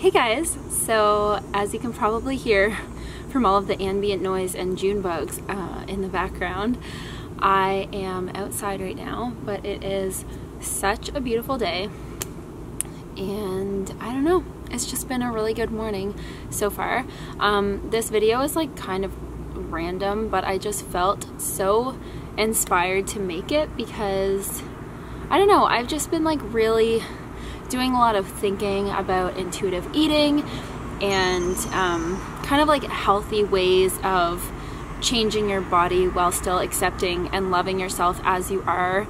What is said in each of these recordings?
Hey guys, so as you can probably hear from all of the ambient noise and June bugs uh, in the background, I am outside right now, but it is such a beautiful day. And I don't know, it's just been a really good morning so far. Um, this video is like kind of random, but I just felt so inspired to make it because I don't know, I've just been like really doing a lot of thinking about intuitive eating and um, kind of like healthy ways of changing your body while still accepting and loving yourself as you are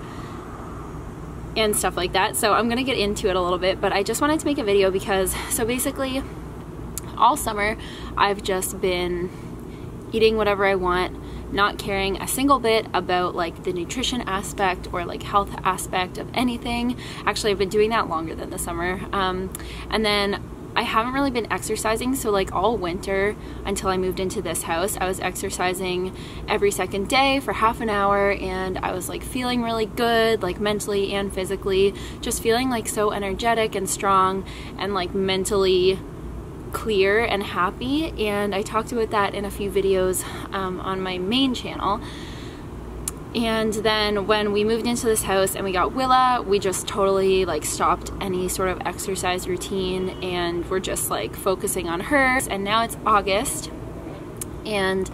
and stuff like that. So I'm gonna get into it a little bit, but I just wanted to make a video because, so basically, all summer I've just been eating whatever I want not caring a single bit about like the nutrition aspect or like health aspect of anything. Actually, I've been doing that longer than the summer. Um, and then I haven't really been exercising, so like all winter until I moved into this house, I was exercising every second day for half an hour and I was like feeling really good, like mentally and physically, just feeling like so energetic and strong and like mentally clear and happy and I talked about that in a few videos um, on my main channel and then when we moved into this house and we got Willa, we just totally like stopped any sort of exercise routine and we're just like focusing on her. And now it's August and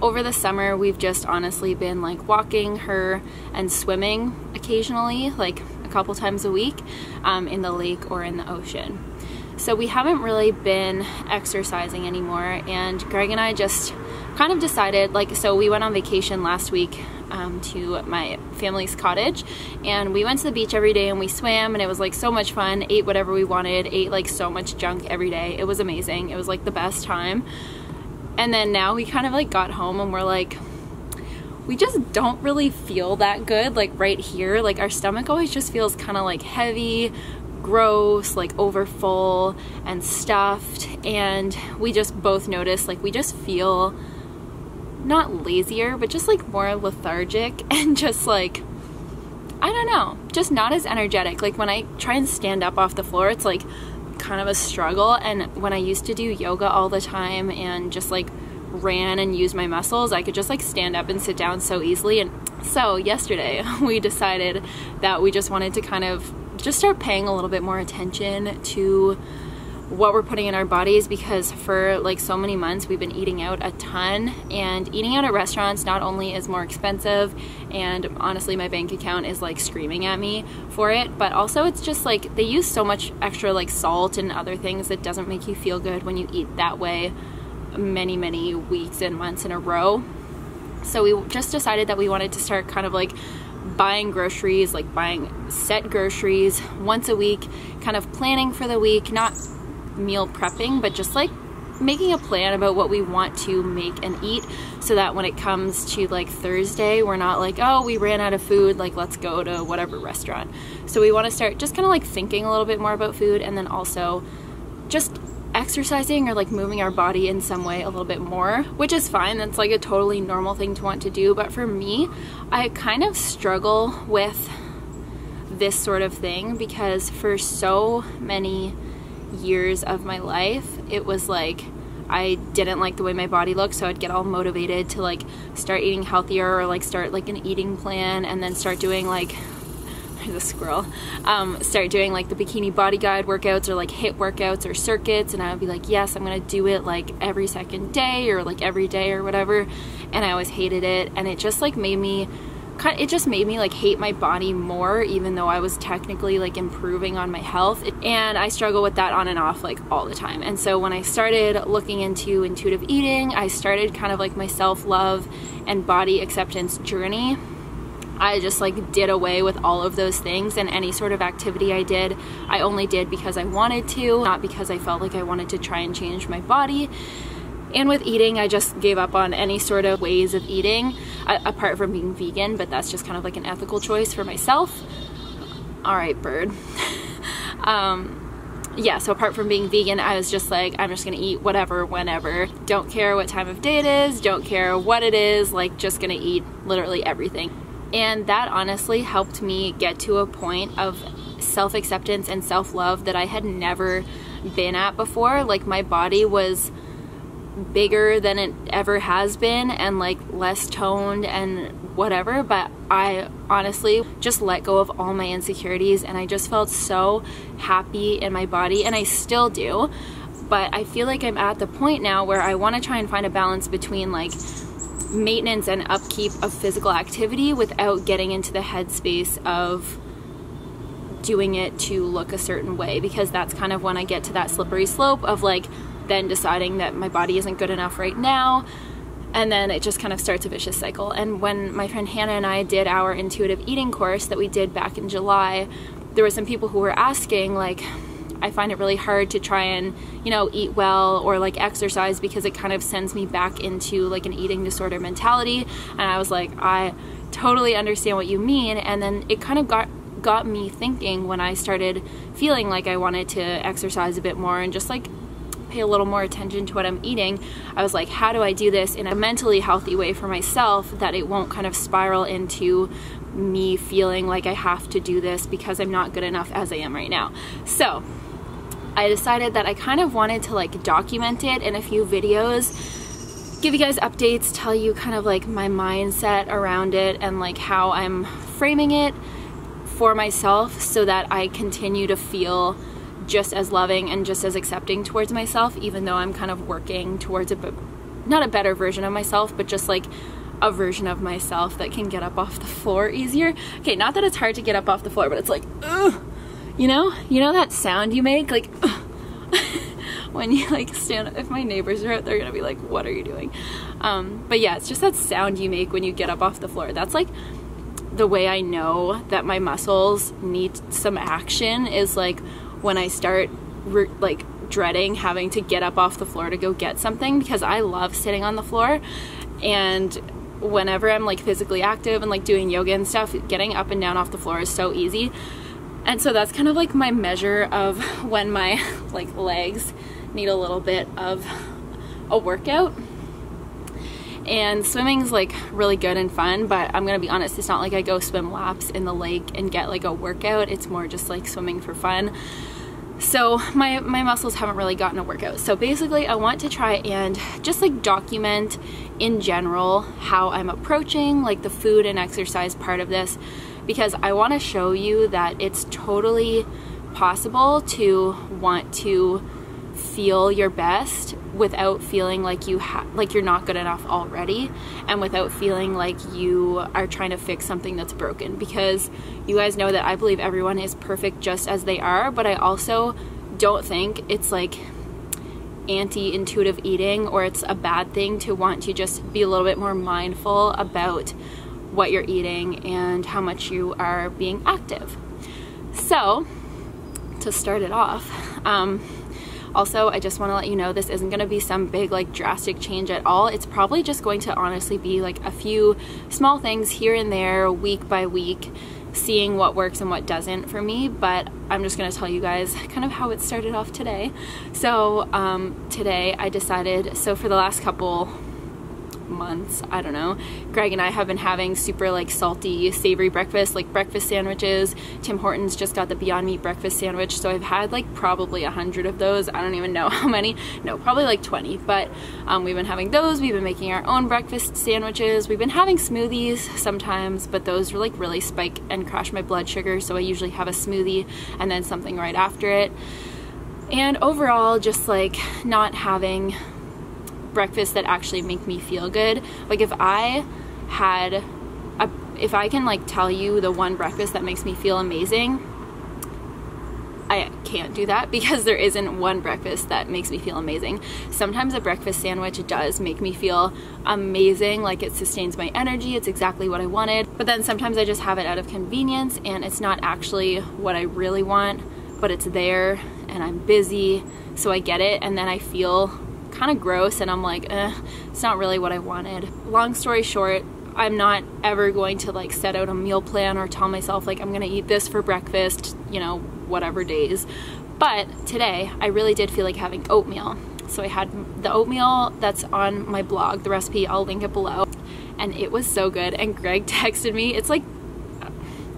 over the summer we've just honestly been like walking her and swimming occasionally, like a couple times a week um, in the lake or in the ocean. So we haven't really been exercising anymore and Greg and I just kind of decided like so we went on vacation last week um, to my family's cottage and we went to the beach every day and we swam and it was like so much fun ate whatever we wanted ate like so much junk every day. It was amazing. It was like the best time. And then now we kind of like got home and we're like we just don't really feel that good like right here. Like our stomach always just feels kind of like heavy gross, like over full and stuffed. And we just both noticed like we just feel not lazier, but just like more lethargic and just like, I don't know, just not as energetic. Like when I try and stand up off the floor, it's like kind of a struggle. And when I used to do yoga all the time and just like ran and used my muscles, I could just like stand up and sit down so easily. And so yesterday we decided that we just wanted to kind of just start paying a little bit more attention to what we're putting in our bodies because for like so many months we've been eating out a ton. And eating out at restaurants not only is more expensive and honestly my bank account is like screaming at me for it but also it's just like they use so much extra like salt and other things that doesn't make you feel good when you eat that way many many weeks and months in a row. So we just decided that we wanted to start kind of like buying groceries, like buying set groceries once a week, kind of planning for the week, not meal prepping, but just like making a plan about what we want to make and eat so that when it comes to like Thursday, we're not like, oh, we ran out of food, like let's go to whatever restaurant. So we want to start just kind of like thinking a little bit more about food and then also just exercising or like moving our body in some way a little bit more, which is fine. That's like a totally normal thing to want to do. But for me, I kind of struggle with this sort of thing because for so many years of my life, it was like I didn't like the way my body looked, so I'd get all motivated to like start eating healthier or like start like an eating plan and then start doing like there's a squirrel um, start doing like the bikini body guide workouts or like HIIT workouts or circuits and I would be like yes I'm gonna do it like every second day or like every day or whatever and I always hated it and it just like made me it just made me like hate my body more even though I was technically like improving on my health and I struggle with that on and off like all the time and so when I started looking into intuitive eating I started kind of like my self-love and body acceptance journey I just like did away with all of those things and any sort of activity I did I only did because I wanted to not because I felt like I wanted to try and change my body and with eating, I just gave up on any sort of ways of eating, apart from being vegan, but that's just kind of like an ethical choice for myself. All right, bird. um, yeah, so apart from being vegan, I was just like, I'm just gonna eat whatever, whenever. Don't care what time of day it is, don't care what it is, like just gonna eat literally everything. And that honestly helped me get to a point of self acceptance and self love that I had never been at before. Like my body was bigger than it ever has been and like less toned and whatever but I honestly just let go of all my insecurities and I just felt so happy in my body and I still do but I feel like I'm at the point now where I want to try and find a balance between like maintenance and upkeep of physical activity without getting into the headspace of doing it to look a certain way because that's kind of when I get to that slippery slope of like then deciding that my body isn't good enough right now and then it just kind of starts a vicious cycle. And when my friend Hannah and I did our intuitive eating course that we did back in July there were some people who were asking like I find it really hard to try and you know eat well or like exercise because it kind of sends me back into like an eating disorder mentality. And I was like I totally understand what you mean. And then it kind of got got me thinking when I started feeling like I wanted to exercise a bit more and just like pay a little more attention to what I'm eating, I was like, how do I do this in a mentally healthy way for myself that it won't kind of spiral into me feeling like I have to do this because I'm not good enough as I am right now. So I decided that I kind of wanted to like document it in a few videos, give you guys updates, tell you kind of like my mindset around it and like how I'm framing it for myself so that I continue to feel just as loving and just as accepting towards myself, even though I'm kind of working towards a not a better version of myself, but just like a version of myself that can get up off the floor easier. Okay, not that it's hard to get up off the floor, but it's like, ugh, you know, you know that sound you make, like, when you like stand. Up. If my neighbors are out, they're gonna be like, "What are you doing?" Um, but yeah, it's just that sound you make when you get up off the floor. That's like the way I know that my muscles need some action is like when I start re- like dreading having to get up off the floor to go get something because I love sitting on the floor and whenever I'm like physically active and like doing yoga and stuff getting up and down off the floor is so easy and so that's kind of like my measure of when my like legs need a little bit of a workout. And swimming's like really good and fun but i'm gonna be honest it's not like i go swim laps in the lake and get like a workout. It's more just like swimming for fun so my my muscles haven't really gotten a workout. So basically i want to try and just like document in general how i'm approaching like the food and exercise part of this because i want to show you that it's totally possible to want to feel your best without feeling like you ha- like you're not good enough already and without feeling like you are trying to fix something that's broken. Because you guys know that I believe everyone is perfect just as they are but I also don't think it's like anti-intuitive eating or it's a bad thing to want to just be a little bit more mindful about what you're eating and how much you are being active. So to start it off um, also, I just want to let you know this isn't going to be some big like drastic change at all. It's probably just going to honestly be like a few small things here and there week by week seeing what works and what doesn't for me but I'm just gonna tell you guys kind of how it started off today so um, today I decided so for the last couple months I don't know. Greg and I have been having super like salty savory breakfast like breakfast sandwiches. Tim Hortons just got the Beyond Meat breakfast sandwich so I've had like probably a hundred of those. I don't even know how many. No probably like 20 but um, we've been having those. We've been making our own breakfast sandwiches. We've been having smoothies sometimes but those were like really spike and crash my blood sugar so I usually have a smoothie and then something right after it. And overall just like not having breakfasts that actually make me feel good. Like if I had a, if I can like tell you the one breakfast that makes me feel amazing, I can't do that because there isn't one breakfast that makes me feel amazing. Sometimes a breakfast sandwich does make me feel amazing, like it sustains my energy, it's exactly what I wanted. But then sometimes I just have it out of convenience and it's not actually what I really want, but it's there and I'm busy, so I get it and then I feel kind of gross and I'm like, eh, it's not really what I wanted. Long story short, I'm not ever going to like set out a meal plan or tell myself like I'm gonna eat this for breakfast, you know, whatever days. But today I really did feel like having oatmeal. So I had the oatmeal that's on my blog, the recipe, I'll link it below. And it was so good. And Greg texted me, it's like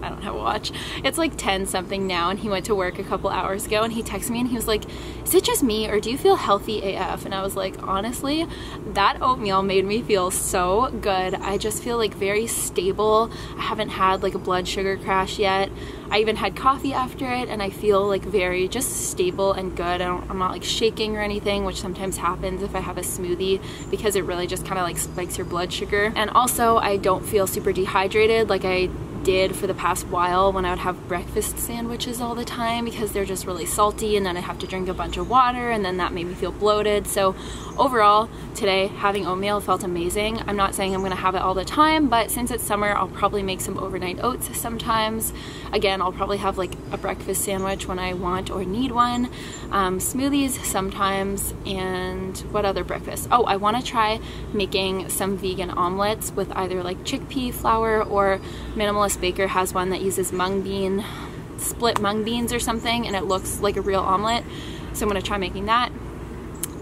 I don't have a watch. It's like 10 something now and he went to work a couple hours ago and he texted me and he was like, is it just me or do you feel healthy AF? And I was like, honestly, that oatmeal made me feel so good. I just feel like very stable. I haven't had like a blood sugar crash yet. I even had coffee after it and I feel like very just stable and good. I am not like shaking or anything, which sometimes happens if I have a smoothie because it really just kind of like spikes your blood sugar. And also I don't feel super dehydrated like I did for the past while when I would have breakfast sandwiches all the time because they're just really salty and then I have to drink a bunch of water and then that made me feel bloated. So overall, today having oatmeal felt amazing. I'm not saying I'm gonna have it all the time, but since it's summer, I'll probably make some overnight oats sometimes. Again, I'll probably have like a breakfast sandwich when I want or need one. Um, smoothies sometimes, and what other breakfast? Oh, I wanna try making some vegan omelets with either like chickpea flour or minimalist Baker has one that uses mung bean, split mung beans or something, and it looks like a real omelet. So I'm gonna try making that.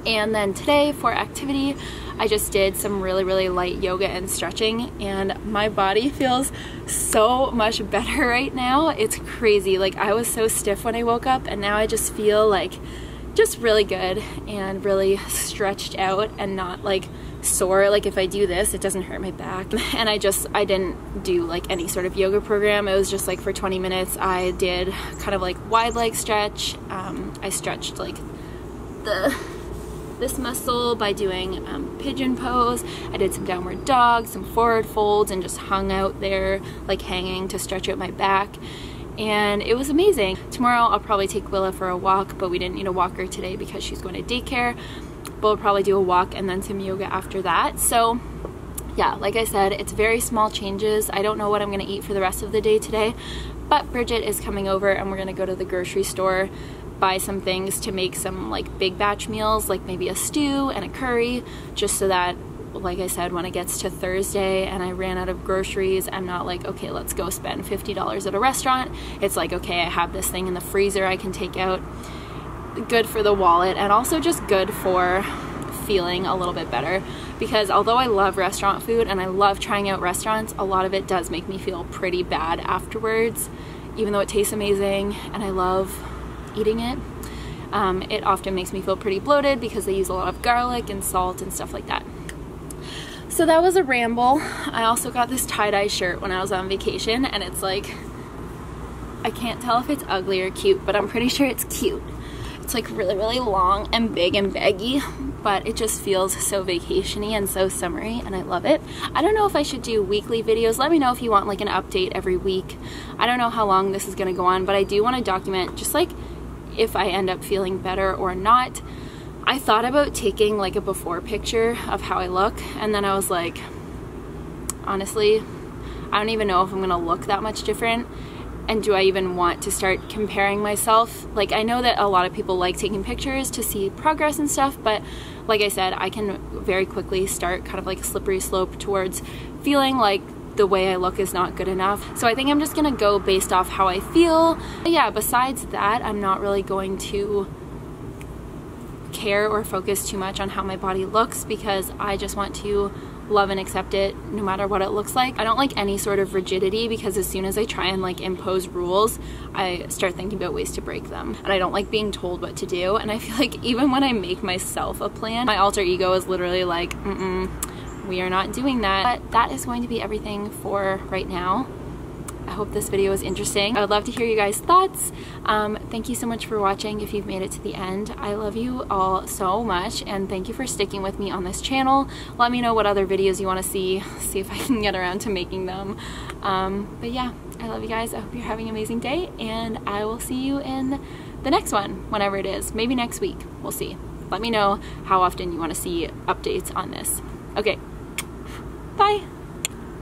And then today for activity, I just did some really, really light yoga and stretching and my body feels so much better right now. It's crazy. Like I was so stiff when I woke up and now I just feel like just really good and really stretched out and not like sore like if I do this it doesn't hurt my back and I just I didn't do like any sort of yoga program it was just like for 20 minutes I did kind of like wide leg stretch um, I stretched like the this muscle by doing um, pigeon pose I did some downward dog some forward folds and just hung out there like hanging to stretch out my back and it was amazing. Tomorrow I'll probably take Willa for a walk, but we didn't need a walker today because she's going to daycare But we'll probably do a walk and then some yoga after that. So yeah, like I said, it's very small changes. I don't know what I'm gonna eat for the rest of the day today, but Bridget is coming over and we're gonna go to the grocery store, buy some things to make some like big batch meals, like maybe a stew and a curry, just so that like I said, when it gets to Thursday and I ran out of groceries, I'm not like, okay, let's go spend $50 at a restaurant. It's like, okay, I have this thing in the freezer I can take out good for the wallet and also just good for feeling a little bit better because although I love restaurant food and I love trying out restaurants, a lot of it does make me feel pretty bad afterwards, even though it tastes amazing and I love eating it. Um, it often makes me feel pretty bloated because they use a lot of garlic and salt and stuff like that. So that was a ramble. I also got this tie-dye shirt when I was on vacation and it's like, I can't tell if it's ugly or cute, but I'm pretty sure it's cute. It's like really, really long and big and baggy, but it just feels so vacationy and so summery and I love it. I don't know if I should do weekly videos. Let me know if you want like an update every week. I don't know how long this is gonna go on, but I do wanna document just like if I end up feeling better or not. I thought about taking like a before picture of how I look and then I was like, honestly, I don't even know if I'm gonna look that much different and do I even want to start comparing myself? Like, I know that a lot of people like taking pictures to see progress and stuff, but like I said, I can very quickly start kind of like a slippery slope towards feeling like the way I look is not good enough. So I think I'm just gonna go based off how I feel. But yeah, besides that, I'm not really going to care or focus too much on how my body looks because I just want to love and accept it no matter what it looks like. I don't like any sort of rigidity because as soon as I try and like impose rules, I start thinking about ways to break them. And I don't like being told what to do. And I feel like even when I make myself a plan, my alter ego is literally like, mm-mm, we are not doing that. But that is going to be everything for right now. I hope this video was interesting. I would love to hear you guys' thoughts. Um, thank you so much for watching if you've made it to the end. I love you all so much and thank you for sticking with me on this channel. Let me know what other videos you want to see, see if I can get around to making them. Um, but yeah, I love you guys. I hope you're having an amazing day and I will see you in the next one, whenever it is. Maybe next week. We'll see. Let me know how often you want to see updates on this. Okay. Bye.